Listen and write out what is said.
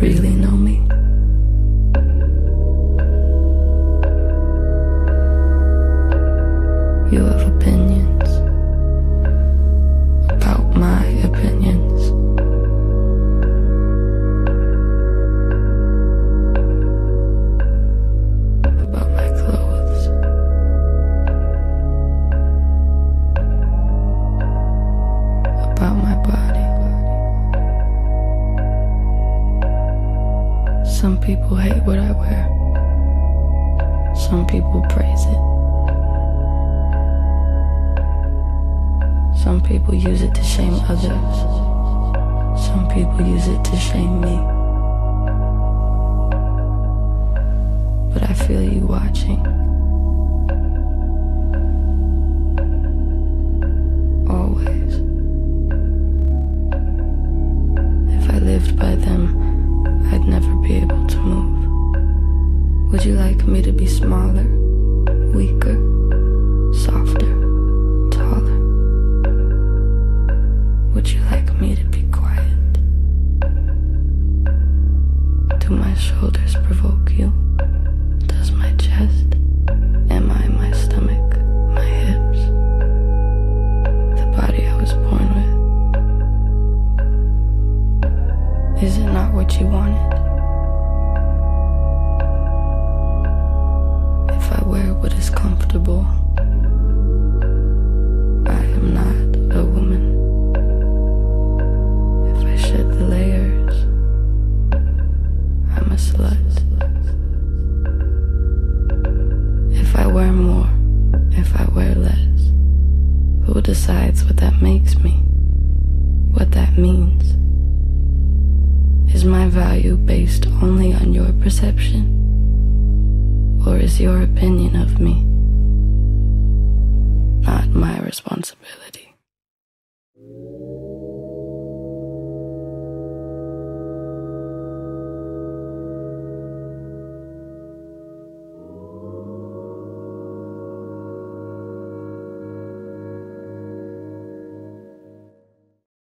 really know me. You have a been people hate what I wear. Some people praise it. Some people use it to shame others. Some people use it to shame me. But I feel you watching. Would you like me to be smaller, weaker, softer, taller? Would you like me to be quiet? Do my shoulders provoke you? Does my chest? Am I my stomach? My hips? The body I was born with? Is it not what you wanted? Wear more, if I wear less, who decides what that makes me? What that means? Is my value based only on your perception? Or is your opinion of me